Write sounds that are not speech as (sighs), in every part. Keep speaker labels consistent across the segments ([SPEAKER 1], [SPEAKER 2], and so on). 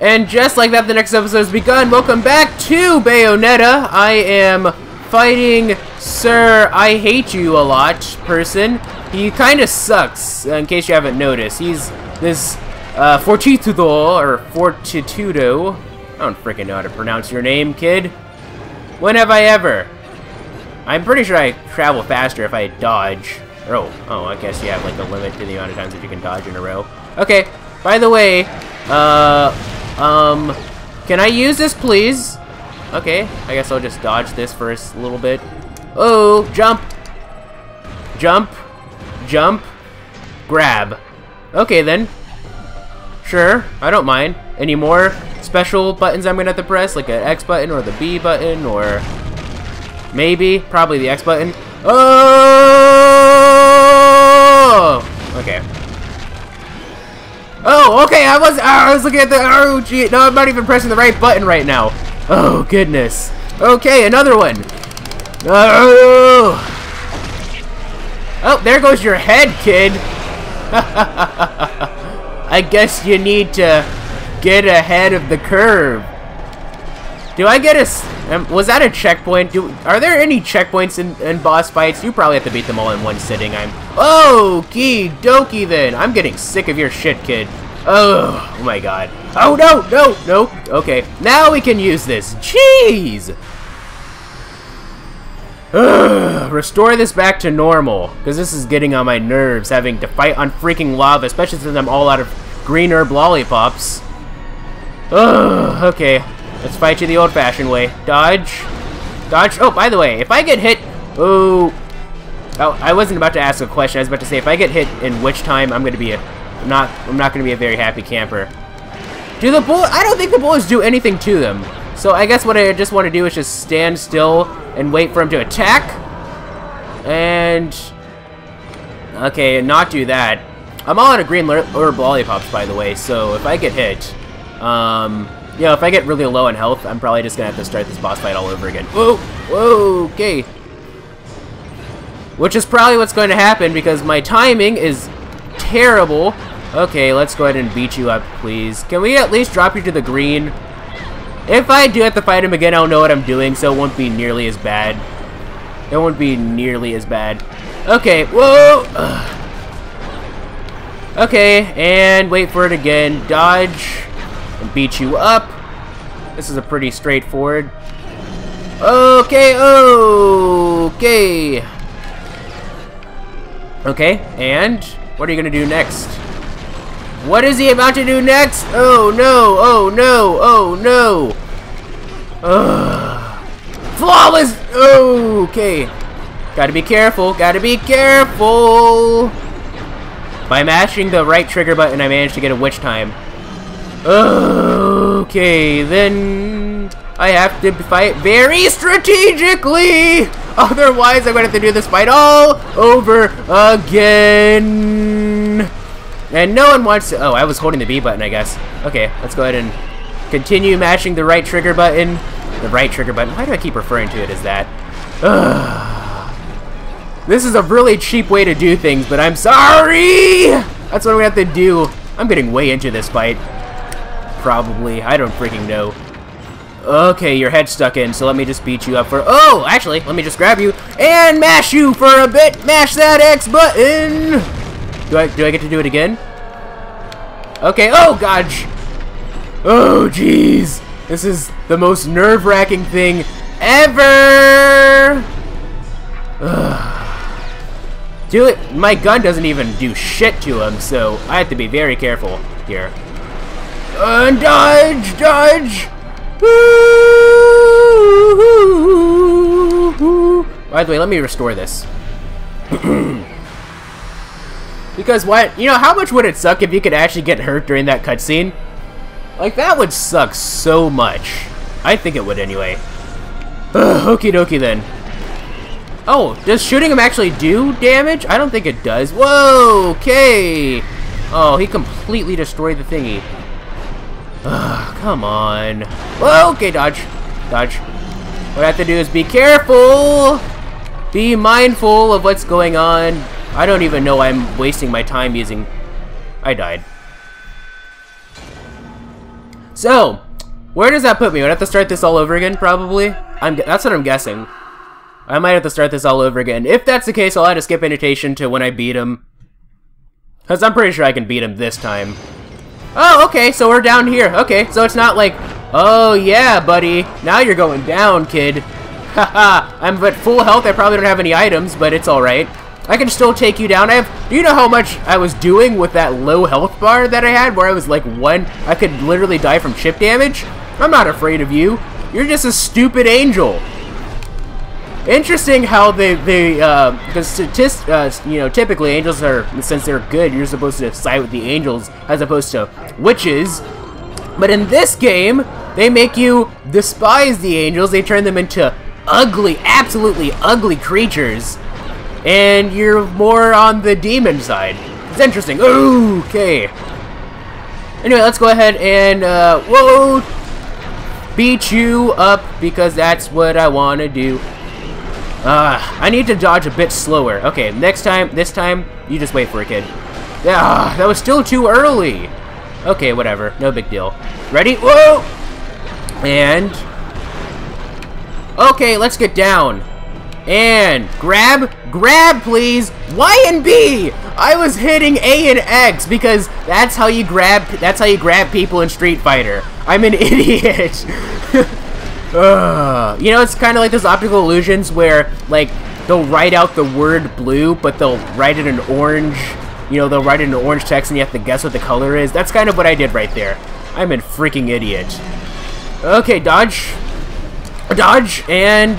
[SPEAKER 1] And just like that, the next episode has begun. Welcome back to Bayonetta. I am fighting Sir I Hate You a lot person. He kind of sucks, in case you haven't noticed. He's this uh, Fortitudo, or Fortitudo. I don't freaking know how to pronounce your name, kid. When have I ever? I'm pretty sure I travel faster if I dodge. Oh, oh, I guess you have like a limit to the amount of times that you can dodge in a row. Okay, by the way, uh, um, can I use this, please? Okay, I guess I'll just dodge this for a little bit. Oh, jump! Jump! Jump! Grab. Okay, then. Sure, I don't mind. Any more special buttons I'm gonna have to press, like an X button or the B button, or maybe, probably the X button. Oh! I was I was looking at the oh gee, no, I'm not even pressing the right button right now. Oh goodness. Okay, another one. Oh, oh there goes your head, kid. (laughs) I guess you need to get ahead of the curve. Do I get a... Um, was that a checkpoint? Do Are there any checkpoints in, in boss fights? You probably have to beat them all in one sitting. I'm... Oh, key dokie then. I'm getting sick of your shit, kid. Oh, oh my god. Oh, no, no, no. Okay, now we can use this. Jeez! Ugh, restore this back to normal, because this is getting on my nerves, having to fight on freaking lava, especially since I'm all out of green herb lollipops. Ugh, okay. Let's fight you the old-fashioned way. Dodge. Dodge. Oh, by the way, if I get hit... Oh... Oh, I wasn't about to ask a question. I was about to say, if I get hit in witch time, I'm going to be a... Not, I'm not going to be a very happy camper. Do the bull... I don't think the bullets do anything to them. So I guess what I just want to do is just stand still and wait for him to attack. And... Okay, and not do that. I'm all out of green herb lollipops, by the way, so if I get hit... Um... You know, if I get really low on health, I'm probably just gonna have to start this boss fight all over again. Whoa! Whoa! Okay. Which is probably what's going to happen because my timing is terrible. Okay, let's go ahead and beat you up, please. Can we at least drop you to the green? If I do have to fight him again, I'll know what I'm doing, so it won't be nearly as bad. It won't be nearly as bad. Okay, whoa! Okay, and wait for it again. Dodge and beat you up. This is a pretty straightforward. Okay, okay. Okay, and what are you gonna do next? What is he about to do next? Oh no, oh no, oh no. Ugh. Flawless! Okay. Gotta be careful, gotta be careful! By mashing the right trigger button, I managed to get a witch time. Okay, then I have to fight very strategically! Otherwise, I'm to have to do this fight all over again! And no one wants to... Oh, I was holding the B button, I guess. Okay, let's go ahead and continue mashing the right trigger button. The right trigger button. Why do I keep referring to it as that? Ugh. This is a really cheap way to do things, but I'm sorry! That's what to have to do. I'm getting way into this fight. Probably. I don't freaking know. Okay, your head's stuck in, so let me just beat you up for... Oh, actually, let me just grab you and mash you for a bit. Mash that X button. Do I, do I get to do it again? Okay, oh, gosh. Oh, jeez. This is the most nerve-wracking thing ever. Do it. My gun doesn't even do shit to him, so I have to be very careful here. And dodge, dodge. By the way, let me restore this. (clears throat) because what? You know, how much would it suck if you could actually get hurt during that cutscene? Like, that would suck so much. I think it would anyway. Ugh, okie dokie then. Oh, does shooting him actually do damage? I don't think it does. Whoa, okay. Oh, he completely destroyed the thingy. Ugh, come on. Whoa, okay, dodge. Dodge. What I have to do is be careful! Be mindful of what's going on. I don't even know I'm wasting my time using... I died. So, where does that put me? Would I have to start this all over again, probably? I'm, that's what I'm guessing. I might have to start this all over again. If that's the case, I'll have to skip annotation to when I beat him. Because I'm pretty sure I can beat him this time. Oh, okay, so we're down here. Okay, so it's not like, oh yeah, buddy, now you're going down, kid. (laughs) Haha, I'm at full health, I probably don't have any items, but it's alright. I can still take you down. I have, do you know how much I was doing with that low health bar that I had, where I was like one, I could literally die from chip damage? I'm not afraid of you. You're just a stupid angel. Interesting how they, they, uh, because statist, uh, you know, typically angels are, since they're good, you're supposed to side with the angels as opposed to witches. But in this game, they make you despise the angels, they turn them into ugly, absolutely ugly creatures. And you're more on the demon side. It's interesting. Okay. Anyway, let's go ahead and, uh, whoa, beat you up because that's what I want to do. Uh, I need to dodge a bit slower. Okay, next time, this time, you just wait for it, kid. Ah, that was still too early. Okay, whatever. No big deal. Ready? Whoa! And... Okay, let's get down. And grab, grab, please. Y and B. I was hitting A and X because that's how you grab. That's how you grab people in Street Fighter. I'm an (laughs) idiot. (laughs) You know, it's kind of like those optical illusions where, like, they'll write out the word blue, but they'll write it in orange. You know, they'll write it in orange text and you have to guess what the color is. That's kind of what I did right there. I'm a freaking idiot. Okay, dodge. Dodge, and...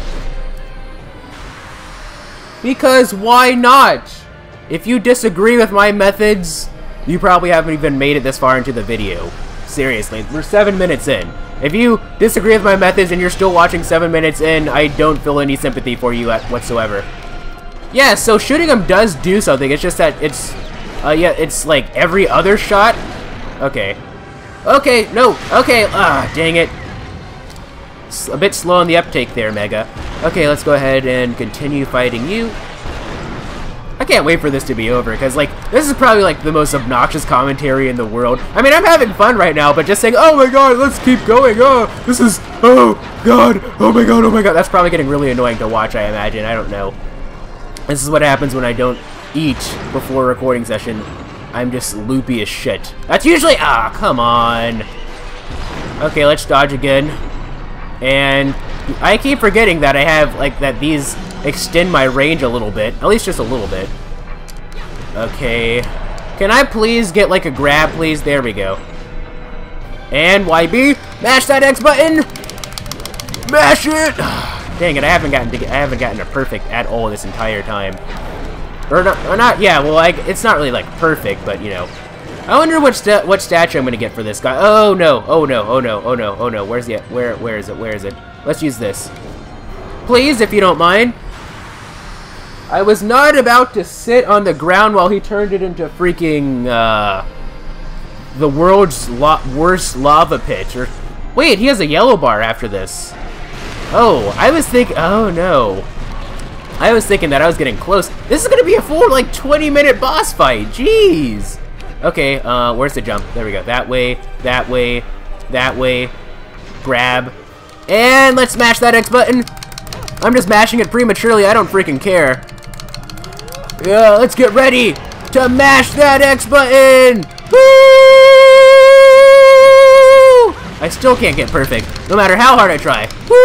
[SPEAKER 1] Because why not? If you disagree with my methods, you probably haven't even made it this far into the video. Seriously, we're seven minutes in. If you disagree with my methods and you're still watching 7 minutes in, I don't feel any sympathy for you whatsoever. Yeah, so shooting him does do something, it's just that it's, uh, yeah, it's like every other shot. Okay. Okay, no, okay, ah, dang it. A bit slow on the uptake there, Mega. Okay, let's go ahead and continue fighting you. I can't wait for this to be over, because, like, this is probably, like, the most obnoxious commentary in the world. I mean, I'm having fun right now, but just saying, oh my god, let's keep going, oh, this is, oh, god, oh my god, oh my god, that's probably getting really annoying to watch, I imagine, I don't know. This is what happens when I don't eat before a recording session. I'm just loopy as shit. That's usually, ah, come on. Okay, let's dodge again. And I keep forgetting that I have, like, that these extend my range a little bit. At least just a little bit. Okay. Can I please get, like, a grab, please? There we go. And YB, mash that X button! Mash it! (sighs) Dang it, I haven't gotten to I haven't gotten a perfect at all this entire time. Or not, or not yeah, well, like, it's not really, like, perfect, but, you know. I wonder what sta what statue I'm gonna get for this guy. Oh no! Oh no! Oh no! Oh no! Oh no! Where's the where? Where is it? Where is it? Let's use this, please, if you don't mind. I was not about to sit on the ground while he turned it into freaking, uh, the world's worst lava pit. Or, wait, he has a yellow bar after this. Oh, I was thinking, oh no. I was thinking that I was getting close. This is gonna be a full, like, 20 minute boss fight. Jeez. Okay, uh, where's the jump? There we go. That way, that way, that way. Grab. And let's smash that X button. I'm just mashing it prematurely. I don't freaking care. Yeah, let's get ready to mash that X button! Woo! I still can't get perfect, no matter how hard I try. Woo!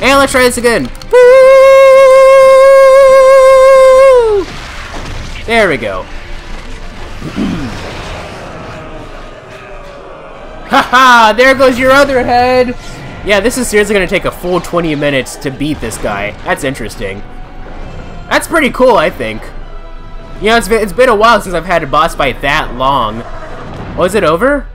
[SPEAKER 1] And let's try this again. Woo! There we go. (clears throat) Haha, there goes your other head! Yeah, this is seriously to take a full 20 minutes to beat this guy. That's interesting. That's pretty cool, I think. You know, it's been, it's been a while since I've had a boss fight that long. Oh, Was it over?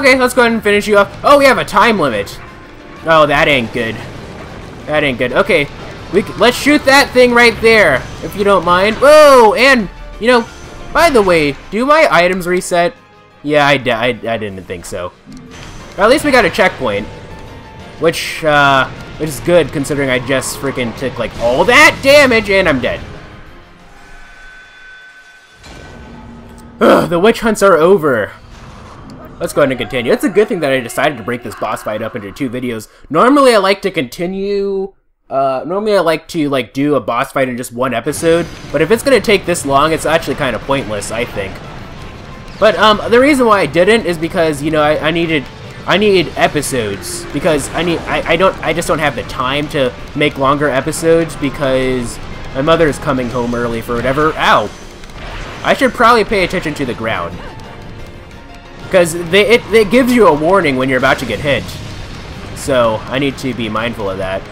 [SPEAKER 1] Okay, let's go ahead and finish you up. Oh, we have a time limit. Oh, that ain't good. That ain't good. Okay, we let's shoot that thing right there, if you don't mind. Whoa, and, you know, by the way, do my items reset? Yeah, I, I, I didn't think so. At least we got a checkpoint. Which, uh, which is good considering I just freaking took, like, all that damage and I'm dead. Ugh, the witch hunts are over. Let's go ahead and continue. It's a good thing that I decided to break this boss fight up into two videos. Normally I like to continue... Uh, normally I like to, like, do a boss fight in just one episode, but if it's gonna take this long, it's actually kind of pointless, I think. But, um, the reason why I didn't is because, you know, I, I needed... I need episodes, because I need... I, I don't... I just don't have the time to make longer episodes, because my mother is coming home early for whatever... Ow! I should probably pay attention to the ground. Because it, it gives you a warning when you're about to get hit. So, I need to be mindful of that.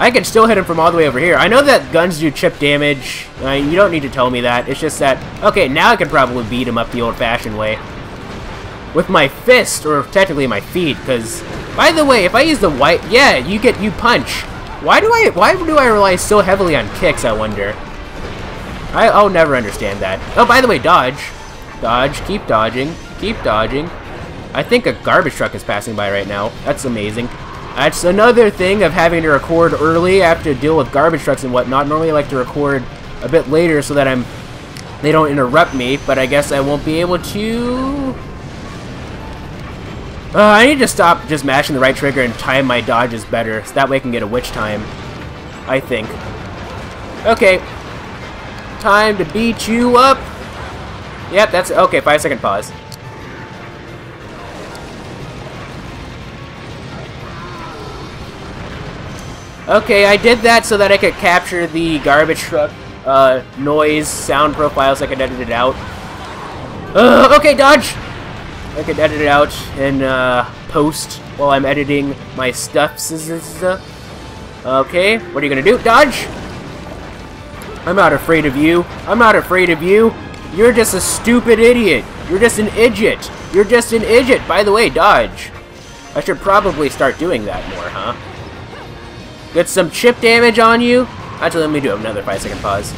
[SPEAKER 1] I can still hit him from all the way over here. I know that guns do chip damage. Uh, you don't need to tell me that. It's just that, okay, now I can probably beat him up the old-fashioned way. With my fist, or technically my feet, because, by the way, if I use the white, yeah, you get, you punch. Why do I, why do I rely so heavily on kicks, I wonder? I, I'll never understand that. Oh, by the way, dodge. Dodge, keep dodging, keep dodging. I think a garbage truck is passing by right now. That's amazing. That's another thing of having to record early. I have to deal with garbage trucks and whatnot. Normally I like to record a bit later so that I'm they don't interrupt me, but I guess I won't be able to... Uh, I need to stop just mashing the right trigger and time my dodges better, so that way I can get a witch time. I think. Okay, time to beat you up. Yep, that's okay. Five second pause. Okay, I did that so that I could capture the garbage truck uh, noise sound profiles. I could edit it out. Uh, okay, dodge. I could edit it out in uh, post while I'm editing my stuff. Okay, what are you gonna do? Dodge. I'm not afraid of you. I'm not afraid of you. You're just a stupid idiot. You're just an idiot. You're just an idiot. By the way, dodge. I should probably start doing that more, huh? Get some chip damage on you? Actually, let me do another 5 second pause.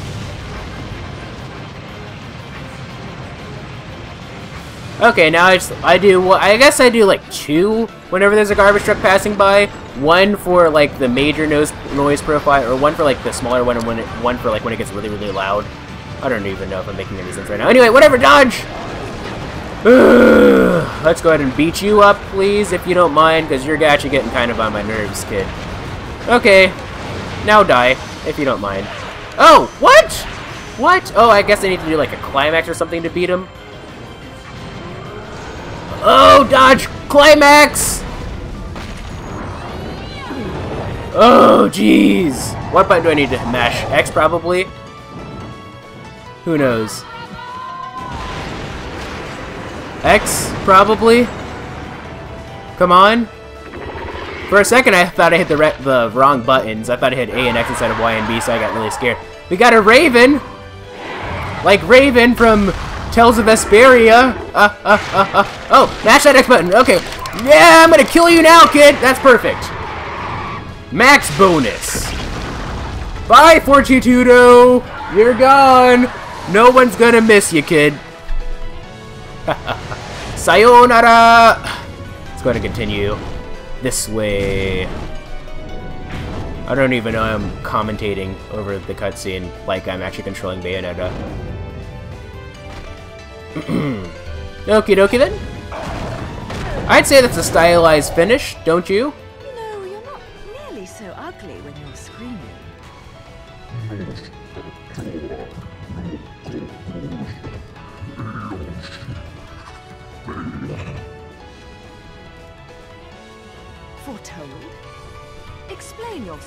[SPEAKER 1] Okay, now I, just, I do, well, I guess I do like two whenever there's a garbage truck passing by. One for like the major noise, noise profile, or one for like the smaller one, and one, one for like when it gets really, really loud. I don't even know if I'm making any sense right now. Anyway, whatever, dodge! (sighs) Let's go ahead and beat you up, please, if you don't mind, because you're actually getting kind of on my nerves, kid. Okay, now die, if you don't mind. Oh, what? What? Oh, I guess I need to do like a climax or something to beat him. Oh, dodge! Climax! Oh, jeez! What button do I need to mash? X, probably? Who knows? X, probably? Come on? For a second, I thought I hit the the wrong buttons. I thought I hit A and X instead of Y and B, so I got really scared. We got a Raven! Like Raven from Tales of Vesperia. Uh, uh, uh, uh. Oh, mash that X button. Okay. Yeah, I'm gonna kill you now, kid. That's perfect. Max bonus. Bye, Fortitudo. You're gone. No one's gonna miss you, kid. (laughs) Sayonara. Let's go ahead and continue this way. I don't even know I'm commentating over the cutscene like I'm actually controlling Bayonetta. (clears throat) Okie dokie then. I'd say that's a stylized finish, don't you?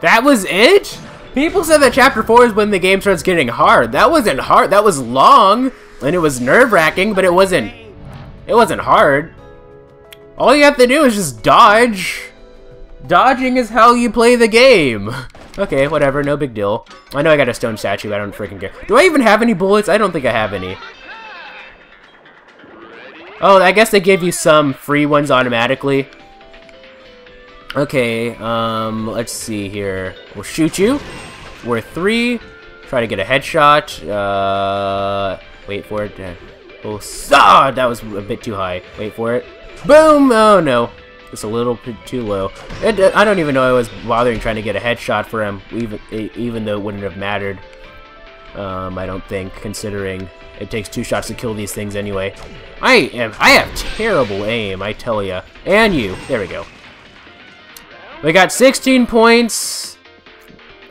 [SPEAKER 1] That was it? People said that chapter 4 is when the game starts getting hard. That wasn't hard. That was long, and it was nerve-wracking, but it wasn't... It wasn't hard. All you have to do is just dodge. Dodging is how you play the game. (laughs) Okay, whatever, no big deal. I know I got a stone statue, I don't freaking care. Do I even have any bullets? I don't think I have any. Oh, I guess they give you some free ones automatically. Okay, um, let's see here. We'll shoot you. We're three. Try to get a headshot. Uh, wait for it. Oh, ah, that was a bit too high. Wait for it. Boom! Oh, no. it's a little bit too low. It, I don't even know I was bothering trying to get a headshot for him, even even though it wouldn't have mattered. Um, I don't think, considering it takes two shots to kill these things anyway. I am I have terrible aim, I tell ya. And you. There we go. We got 16 points.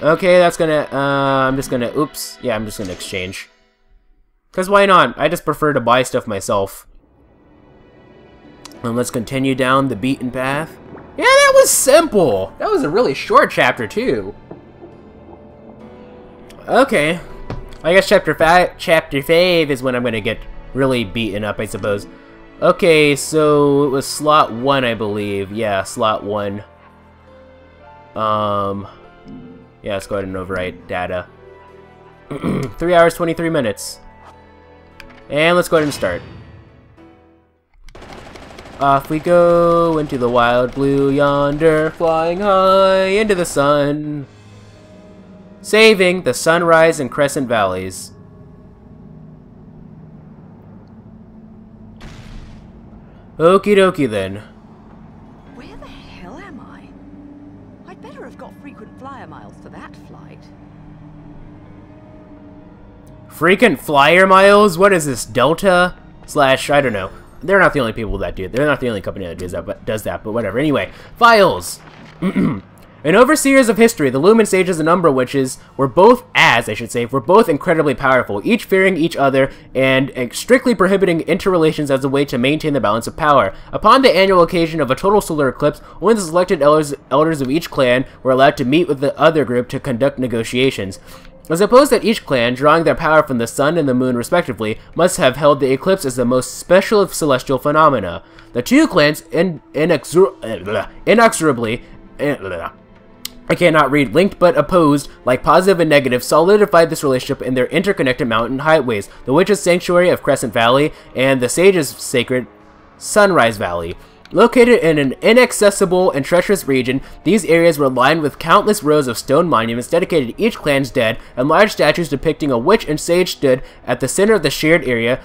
[SPEAKER 1] Okay, that's gonna. Uh, I'm just gonna. Oops. Yeah, I'm just gonna exchange. Cause why not? I just prefer to buy stuff myself. And let's continue down the beaten path. Yeah, that was simple. That was a really short chapter, too. Okay. I guess chapter 5 chapter 5 is when I'm to get really beaten up, I suppose. Okay, so it was slot 1, I believe. Yeah, slot 1. Um, yeah, let's go ahead and overwrite data. (clears throat) 3 hours, 23 minutes. And let's go ahead and start. Off we go into the wild blue yonder, flying high into the sun. Saving the sunrise and crescent valleys. Okie dokie then.
[SPEAKER 2] Flyer miles for that flight.
[SPEAKER 1] Frequent flyer miles? What is this, Delta? Slash, I don't know. They're not the only people that do it. They're not the only company that does that, but does that. But whatever. Anyway, files. (clears throat) In overseers of history, the Lumen Sages and Umbra Witches were both, as I should say, were both incredibly powerful, each fearing each other and eh, strictly prohibiting interrelations as a way to maintain the balance of power. Upon the annual occasion of a total solar eclipse, only the selected elders, elders of each clan were allowed to meet with the other group to conduct negotiations. Suppose that each clan, drawing their power from the sun and the moon respectively, must have held the eclipse as the most special of celestial phenomena. The two clans in, inexor eh, inexorably eh, I cannot read. Linked but opposed, like positive and negative, solidified this relationship in their interconnected mountain highways, the Witch's Sanctuary of Crescent Valley and the Sage's Sacred Sunrise Valley. Located in an inaccessible and treacherous region, these areas were lined with countless rows of stone monuments dedicated to each clan's dead, and large statues depicting a witch and sage stood at the center of the shared area,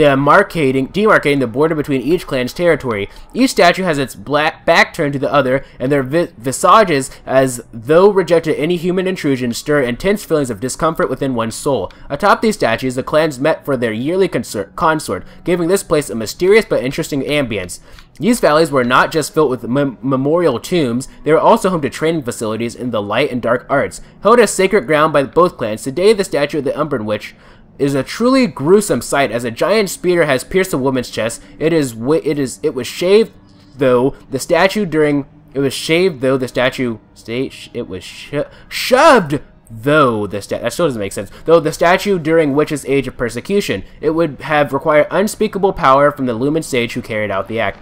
[SPEAKER 1] demarcating, demarcating the border between each clan's territory. Each statue has its black back turned to the other, and their vi visages, as though rejected any human intrusion, stir intense feelings of discomfort within one's soul. Atop these statues, the clans met for their yearly consort, giving this place a mysterious but interesting ambience. These valleys were not just filled with mem memorial tombs, they were also home to training facilities in the light and dark arts. Held as sacred ground by both clans, today the statue of the Umbran Witch is a truly gruesome sight as a giant spear has pierced a woman's chest. It is it is it was shaved though the statue during it was shaved though the statue state it was sho shoved though the stat that still doesn't make sense though the statue during witch's age of persecution it would have required unspeakable power from the lumen sage who carried out the act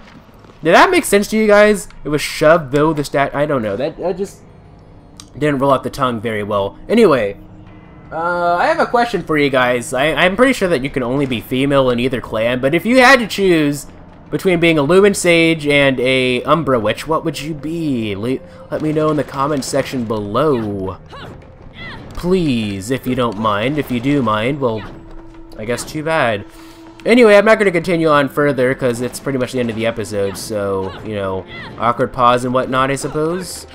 [SPEAKER 1] did that make sense to you guys? It was shoved though the stat. I don't know. That, that just didn't roll out the tongue very well. Anyway, uh, I have a question for you guys. I, I'm pretty sure that you can only be female in either clan, but if you had to choose between being a Lumen Sage and a Umbra Witch, what would you be? Le let me know in the comments section below. Please, if you don't mind. If you do mind, well, I guess too bad. Anyway, I'm not going to continue on further because it's pretty much the end of the episode, so, you know, awkward pause and whatnot, I suppose.